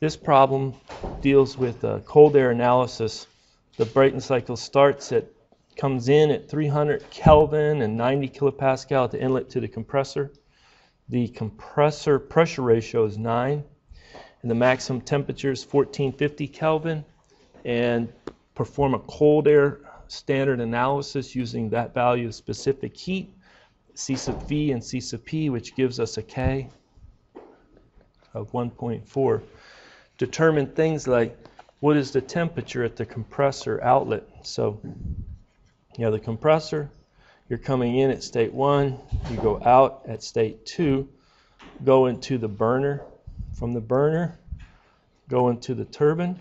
This problem deals with uh, cold air analysis. The Brayton cycle starts at, comes in at 300 Kelvin and 90 kilopascal at the inlet to the compressor. The compressor pressure ratio is 9, and the maximum temperature is 1450 Kelvin. And perform a cold air standard analysis using that value of specific heat, C sub V and C sub P, which gives us a K of 1.4. Determine things like what is the temperature at the compressor outlet. So you have the compressor, you're coming in at state 1, you go out at state 2, go into the burner, from the burner, go into the turbine,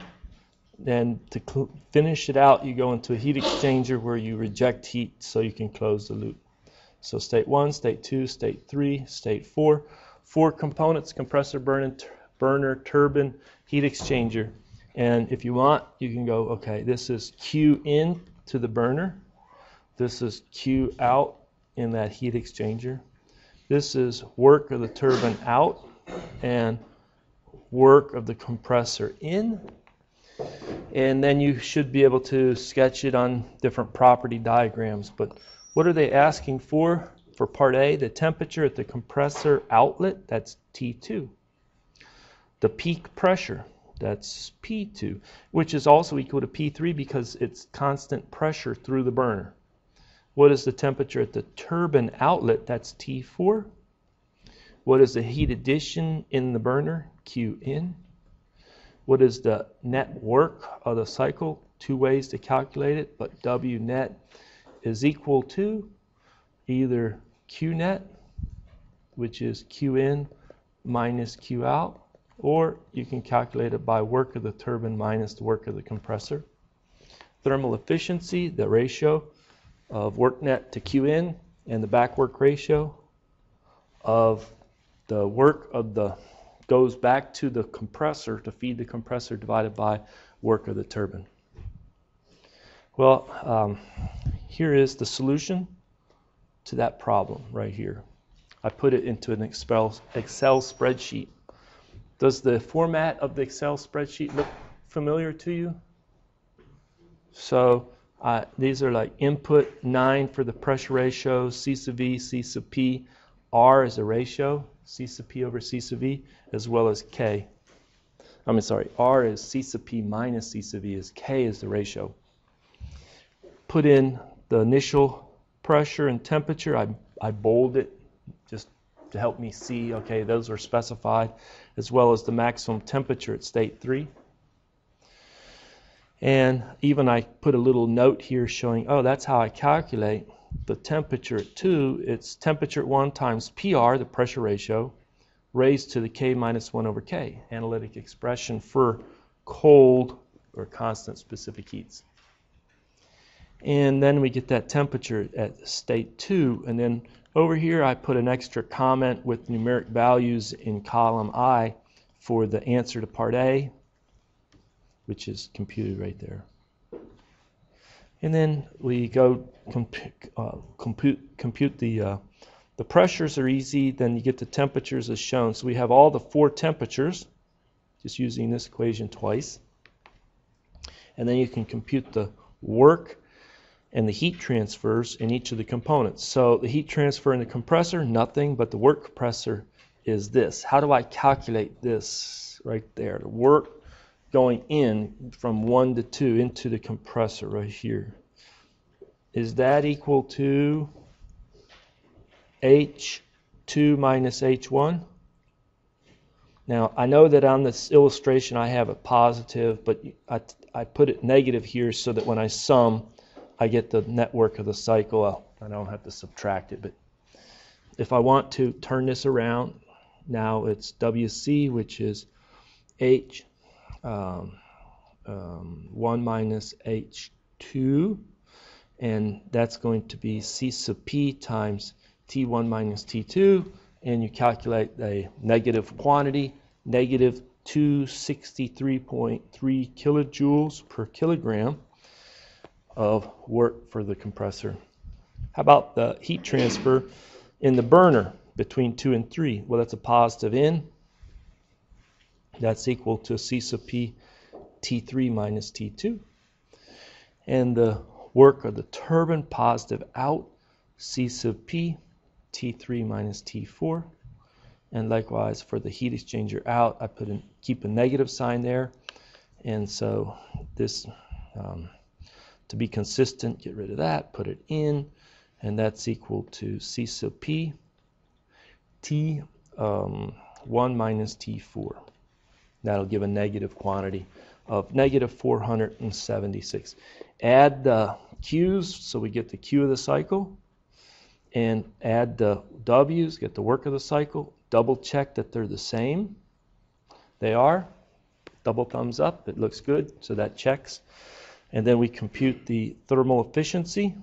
then to finish it out, you go into a heat exchanger where you reject heat so you can close the loop. So state 1, state 2, state 3, state 4. Four components, compressor, burner, burner, turbine, heat exchanger. And if you want, you can go, okay, this is Q in to the burner. This is Q out in that heat exchanger. This is work of the turbine out and work of the compressor in. And then you should be able to sketch it on different property diagrams. But what are they asking for? For part A, the temperature at the compressor outlet, that's T2. The peak pressure, that's P2, which is also equal to P3 because it's constant pressure through the burner. What is the temperature at the turbine outlet? That's T4. What is the heat addition in the burner? Q in. What is the net work of the cycle? Two ways to calculate it, but W net is equal to either Q net, which is Q in minus Q out, or you can calculate it by work of the turbine minus the work of the compressor. Thermal efficiency, the ratio of work net to Q in, and the back work ratio of the work of the goes back to the compressor to feed the compressor divided by work of the turbine. Well, um, here is the solution to that problem right here. I put it into an Excel, Excel spreadsheet. Does the format of the Excel spreadsheet look familiar to you? So uh, these are like input 9 for the pressure ratio, C sub V, C sub P, R is a ratio, C sub P over C sub V, as well as K. I mean, sorry, R is C sub P minus C sub V, is K is the ratio. Put in the initial pressure and temperature. I, I bold it to help me see, okay, those are specified, as well as the maximum temperature at state 3. And even I put a little note here showing, oh, that's how I calculate the temperature at 2. It's temperature at 1 times PR, the pressure ratio, raised to the K minus 1 over K, analytic expression for cold or constant specific heats. And then we get that temperature at state 2. And then over here I put an extra comment with numeric values in column I for the answer to part A, which is computed right there. And then we go comp uh, compute, compute the, uh, the pressures are easy, then you get the temperatures as shown. So we have all the four temperatures, just using this equation twice. And then you can compute the work and the heat transfers in each of the components. So the heat transfer in the compressor, nothing, but the work compressor is this. How do I calculate this right there? The work going in from 1 to 2 into the compressor right here. Is that equal to H2 minus H1? Now, I know that on this illustration I have a positive, but I, I put it negative here so that when I sum, I get the network of the cycle. I don't have to subtract it, but if I want to turn this around, now it's WC, which is H um, um, 1 minus H2, and that's going to be C sub P times T1 minus T2, and you calculate a negative quantity, negative 263.3 kilojoules per kilogram of work for the compressor. How about the heat transfer in the burner between 2 and 3? Well, that's a positive in That's equal to C sub P T3 minus T2. And the work of the turbine positive out, C sub P T3 minus T4. And likewise for the heat exchanger out, I put in, keep a negative sign there. And so this, um, to be consistent, get rid of that, put it in, and that's equal to C sub P T um, 1 minus T4. That'll give a negative quantity of negative 476. Add the Q's so we get the Q of the cycle and add the W's, get the work of the cycle, double check that they're the same. They are. Double thumbs up, it looks good, so that checks. And then we compute the thermal efficiency.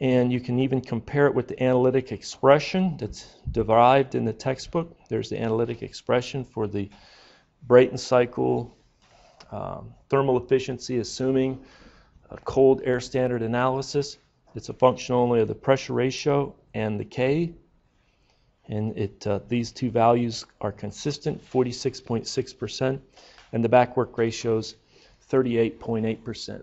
And you can even compare it with the analytic expression that's derived in the textbook. There's the analytic expression for the Brayton cycle um, thermal efficiency, assuming a cold air standard analysis. It's a function only of the pressure ratio and the K. And it, uh, these two values are consistent, 46.6%, and the backwork ratio is 38.8%.